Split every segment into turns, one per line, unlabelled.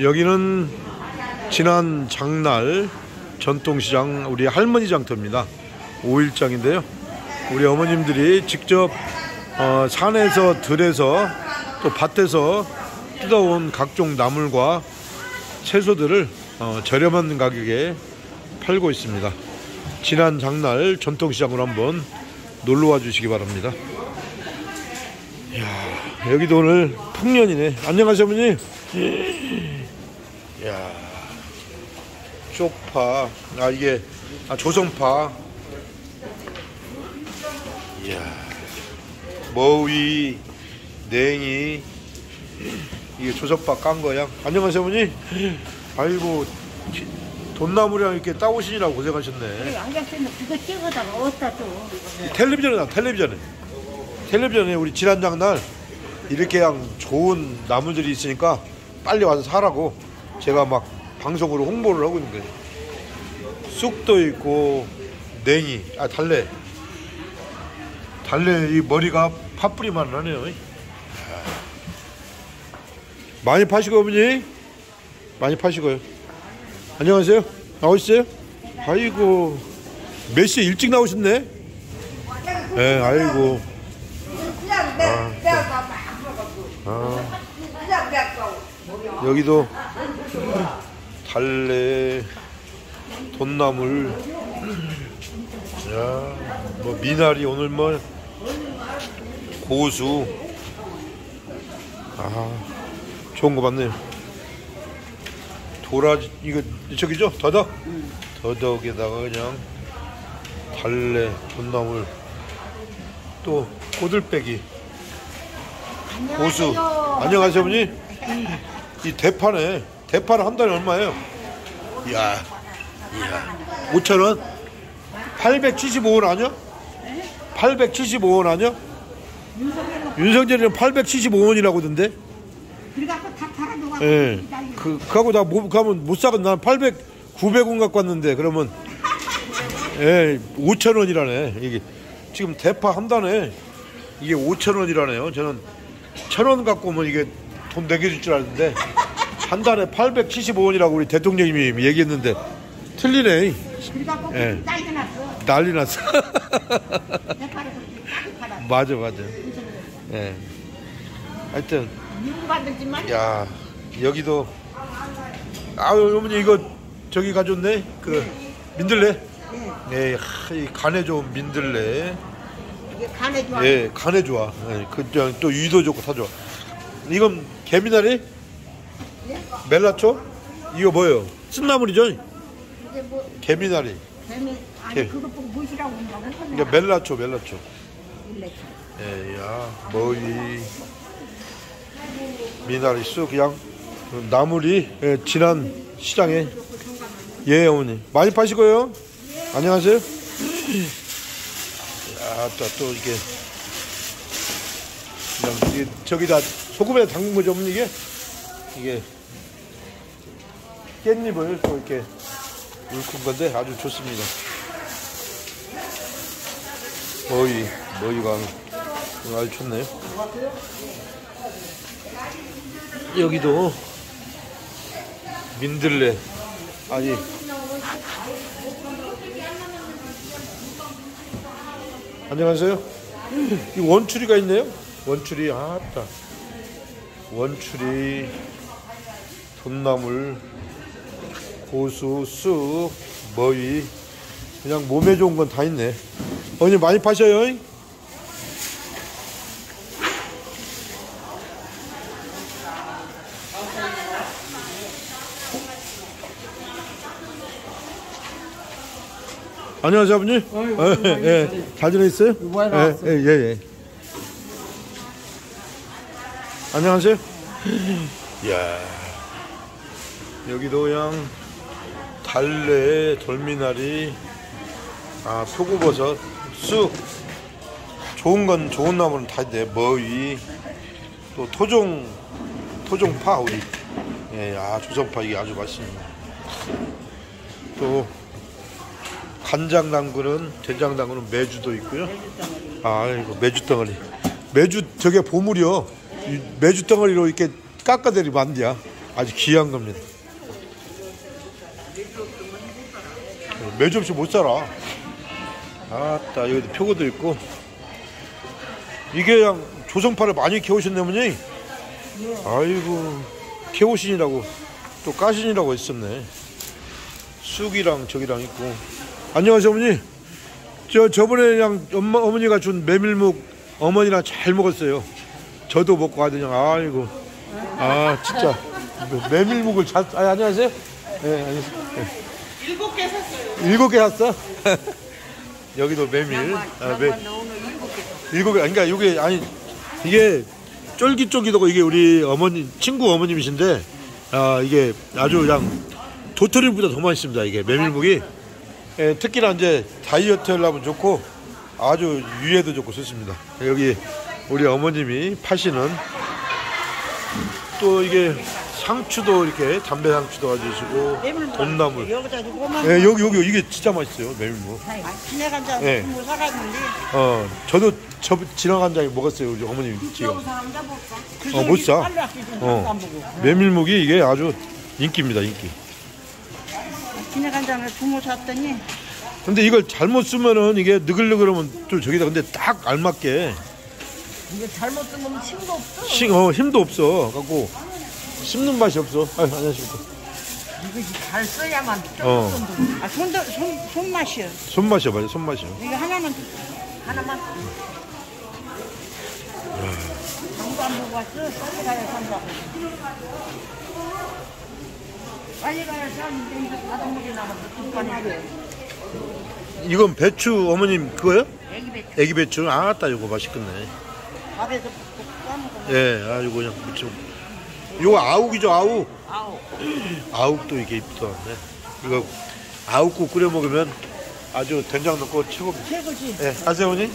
여기는 지난 장날 전통시장 우리 할머니 장터입니다. 5일장인데요. 우리 어머님들이 직접 어, 산에서 들에서 또 밭에서 뜯어온 각종 나물과 채소들을 어, 저렴한 가격에 팔고 있습니다. 지난 장날 전통시장으로 한번 놀러와 주시기 바랍니다. 이야, 여기도 오늘 풍년이네. 안녕하세요, 어머니. 이야, 쪽파. 아, 이게, 아, 조선파. 이야, 머위, 냉이. 이게 조선파 깐 거야. 안녕하세요, 어머니. 아이고, 기- 돈나무랑 이렇게 따오시느라고 고생하셨네.
쓰면 그거 찍어다가 어디다 줘.
텔레비전에 나 텔레비전에 텔레비전에 우리 지난 장날 이렇게 그냥 좋은 나무들이 있으니까 빨리 와서 사라고 제가 막 방송으로 홍보를 하고 있는 거예요. 쑥도 있고 냉이 아 달래 달래 이 머리가 파뿌리만 하네요. 많이 파시고 어머니 많이 파시고요. 안녕하세요. 나오셨어요? 아이고 몇 시에 일찍 나오셨네? 네, 아이고.
그냥 내가
여기도 달래, 돈나물, 야, 뭐 미나리 오늘 뭐 고수, 아, 좋은 거 봤네요. 도라지 이거 저기죠? 더덕, 더덕에다가 그냥 달래, 돈나물, 또 꼬들빼기. 고수. 안녕하세요, 어머니. 이 대파네. 대파는 한 달에 얼마예요? 이야, 이야. 5,000원? 875원 아니야? 875원 아니야? 윤석열이는 875원이라고 하던데?
그래갖고 다 팔아줘갖고.
예. 그, 그하고 나 못, 가면 못 사건 난 800, 900원 갖고 왔는데, 그러면, 예, 5,000원이라네. 이게, 지금 대파 한 단에 이게 5,000원이라네요. 저는 1,000원 갖고 오면 이게 돈 내겨줄 줄 알았는데, 한 단에 875원이라고 우리 대통령님이 얘기했는데, 틀리네. 예.
났어.
난리 났어. 맞아, 맞아. 예. 하여튼, 야 여기도 아유 어머니 이거 저기 가져왔네 그 민들레 네 하, 이 간에 좋은 민들레
간에 좋아.
예 간에 좋아 예, 그또 위도 좋고 다 좋아 이건 개미나리 멜라초? 이거 뭐예요? 쓴나물이죠?
이게 뭐
개미나리.
재미 아니
예.
그거 보고 무시라고 한다고.
이게 멜라초 멜라초.
일레.
예야 머위 미나리 쑥 그냥 그 나물이 예, 지난 시장에. 예 어머니. 많이 파시고요? 안녕하세요. 야또 또 이게. 그냥 이게 저기다 소금에 담근 거죠 어머니 이게 이게 깻잎을 또 이렇게 읊은 건데 아주 좋습니다. 머위 머위가 아주 좋네요. 여기도 민들레 아니 안녕하세요. 이 원추리가 있네요. 원추리 아따 원추리 돈나물 고수 쑥 머위 그냥 몸에 좋은 건 다 있네 어머니 많이 파셔요 안녕하세요 아버님 예, 예. 잘 지내셨어요?
많이
예. 예, 예, 예. 안녕하세요 이야 여기도 그냥 달래 돌미나리 아 표고버섯 쑥. 좋은 건 좋은 나무는 다 있네 머위. 또 토종 토종파 우리. 예, 아 조선파 이게 아주 맛있습니다 또 간장 담그는 된장 담그는 매주도 있고요. 아 이거 매주 덩어리. 매주 저게 보물이요. 이 매주 덩어리로 이렇게 깎아내리면 안 돼요. 아주 귀한 겁니다. 매주 없이 못 살아. 아따 여기도 표고도 있고 이게 그냥 조성파를 많이 키우셨네 어머니. 아이고 캐오신이라고 또 까신이라고 있었네. 쑥이랑 저기랑 있고. 안녕하세요 어머니. 저 저번에 그냥 엄마 어머니가 준 메밀묵 어머니랑 잘 먹었어요. 저도 먹고 가더니 아이고 아 진짜 메밀묵을 잘. 아 안녕하세요. 네 안녕하세요. 네.
일곱 개 샀어요.
일곱 개 샀어? 여기도 메밀. 아, 메, 일곱 개. 그러니까 이게 아니 이게 쫄깃쫄깃하고 이게 우리 어머니 친구 어머님이신데 아 이게 아주 그냥 도토리보다 더 맛있습니다. 이게 메밀묵이 예, 특히나 이제 다이어트 하려면 좋고 아주 유해도 좋고 좋습니다. 여기 우리 어머님이 파시는 또 이게 상추도 이렇게 담배 상추도 가지시고 봄나물.
주고만
예, 여기 여기 이게 진짜 맛있어요 메밀묵.
지나간자
네.
뭐 사갔는데
어, 저도 저 지나간 장에 먹었어요 우리 어머님 지금. 어, 못 사. 어, 메밀묵이 이게 아주 인기입니다 인기.
지나간자를 부모 샀더니
근데 이걸 잘못 쓰면은 이게 느글느글하면 또 저기다 근데 딱 알맞게
이게 잘못 쓰면 힘도 없어.
시, 어, 힘도 없어 갖고 씹는 맛이 없어. 아, 안녕하십니까.
이거 잘 써야만
어.
아 손도 손 손맛이요.
손맛이야 맞아 손맛이야.
이거 하나만 하나만. 장도 안 보고 왔어. 빨리 가야 산다고. 빨리 가야 이거 바닷물이 나가서
이건 배추 어머님 그거요?
애기 배
애기 배추 아따 이거 맛있겠네.
밥에서 볶고 까먹어.
예, 아 이거 그냥 무쳐. 이거 아욱이죠 아욱.
아우.
아욱도 이게 이쁘다네. 이거 아욱국 끓여 먹으면 아주 된장 넣고 최고입니다.
최고지.
예, 아세요 어머니?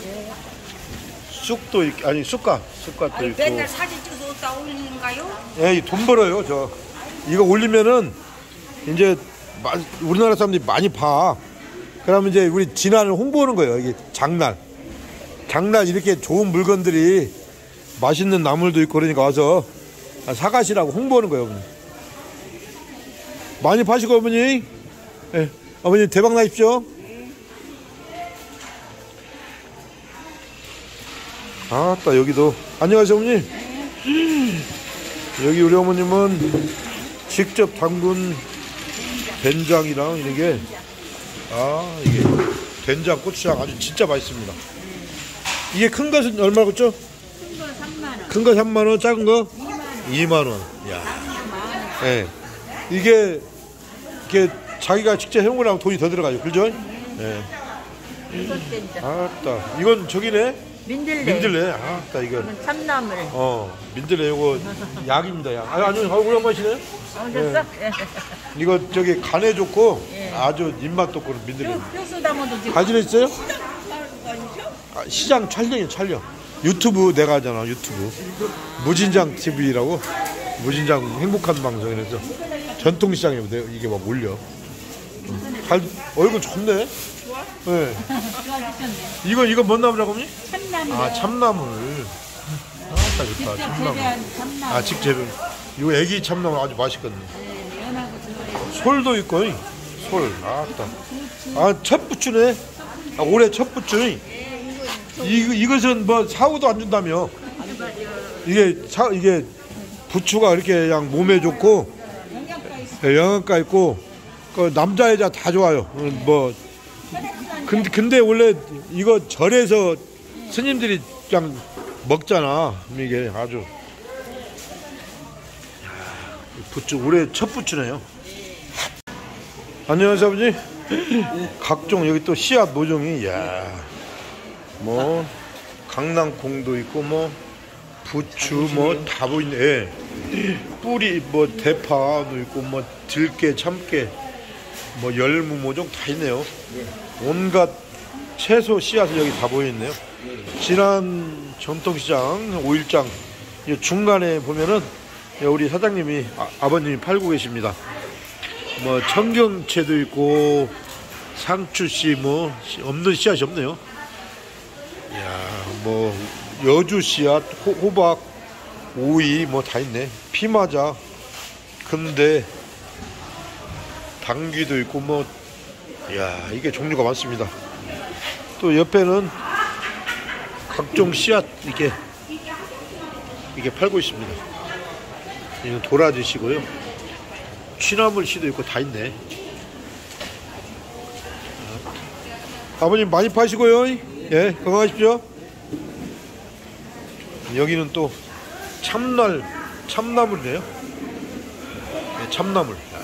쑥도 있, 아니 쑥갓, 쑥갓도 있고.
맨날 사진 찍어서 어디다 올리는가요?
예, 이돈 벌어요 저. 이거 올리면은 이제 마- 우리나라 사람들이 많이 봐. 그러면 이제 우리 진안을 홍보하는 거예요. 이게 장날. 장날 이렇게 좋은 물건들이 맛있는 나물도 있고 그러니까 와서 사가시라고 홍보하는 거예요, 어머니. 많이 파시고 어머니. 예, 어머니 대박 나십시오. 아따 여기도 안녕하세요 어머니. 여기 우리 어머님은 직접 담근 된장이랑 이게 아 이게 된장 고추장 아주 진짜 맛있습니다. 이게 큰 것은 얼마 겠죠? 큰 거 3만 원, 작은 거 2만 원. 야. 예. 이게 이게 자기가 직접 해온 거라면 돈이 더 들어가죠. 그죠? 예. 아따. 이건 저기네.
민들레.
민들레. 아따 이건
참나물.
어, 민들레 이거 약입니다, 약. 아, 아니, 오래 마시네요?
어, 됐어? 예.
이거 저기 간에 좋고 아주 입맛 돋고 민들레.
효수 담아도 지금.
가지고 있어요? 아, 시장 촬영이에요, 촬영. 유튜브 내가 하잖아, 유튜브. 무진장 TV라고. 무진장 행복한 방송이라서 전통시장에 내- 이게 막 올려. 음. 잘, 얼굴 좋네. 네. 이거, 이거 뭔 나무라고 하니?
참나물.
아, 참나물. 아따, 좋다,
참나물.
아, 직접 이거 애기 참나물 아주 맛있거든요.
연하고 들어요.
솔도 있고, 이. 솔. 아따. 아, 첫 부추네. 아, 올해 첫 부추. 이, 이것은 뭐 사우도 안 준다며. 이게 사, 이게 부추가 이렇게 그냥 몸에 좋고, 예, 영양가 있고, 그 남자 여자 다 좋아요. 음, 뭐 근데 근데 원래 이거 절에서 스님들이 그냥 먹잖아. 이게 아주 부추 올해 첫 부추네요. 안녕하세요 아버지. 각종 여기 또 씨앗 모종이 야. 뭐 강낭콩도 있고 뭐 부추 뭐 다 보이네. 예. 뿌리 뭐 대파도 있고 뭐 들깨 참깨 뭐 열무 모종 다 있네요. 온갖 채소 씨앗이 여기 다 보이네요. 지난 전통시장 5일장 중간에 보면은 우리 사장님이 아, 버님이 팔고 계십니다. 뭐 청경채도 있고 상추씨 뭐 씨- 없는 씨앗이 없네요. 야, 뭐 여주 씨앗, 호, 호박, 오이 뭐 다 있네. 피마자 근데 당귀도 있고 뭐 야 이게 종류가 많습니다. 또 옆에는 각종 씨앗 이게 이게 팔고 있습니다. 이건 도라지시고요. 취나물 씨도 있고 다 있네. 아버님 많이 파시고요 예 건강하십시오. 여기는 또 참날 참나물이네요. 예, 참나물. 아,